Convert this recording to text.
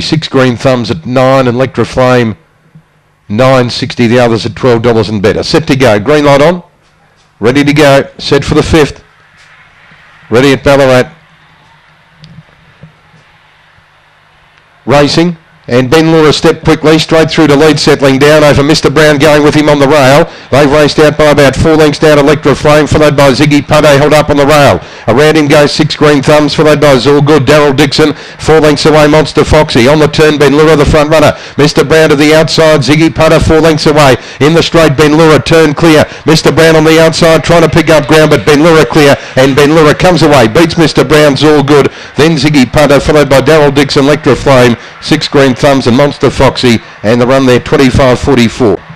Six green thumbs at nine and Electra Flame nine sixty. The others at twelve dollars and better. Set to go. Green light on. Ready to go. Set for the fifth. Ready at Ballarat. Racing. And Ben Lura stepped quickly straight through to lead, settling down over Mr. Brown, going with him on the rail. They've raced out by about four lengths down Electra Flame, followed by Ziggy Pade, held up on the rail. Around him goes six green thumbs, followed by All Good, Daryl Dixon, four lengths away, Monster Foxy. On the turn, Ben Lura, the front runner. Mr. Brown to the outside, Ziggy Pade, four lengths away. In the straight, Ben Lura, turn clear. Mr. Brown on the outside, trying to pick up ground, but Ben Lura clear, and Ben Lura comes away, beats Mr. Brown's All Good. Then Ziggy Pade, followed by Daryl Dixon, Electra Flame, six green thumbs, and Monster Foxy, and the run there 25.44.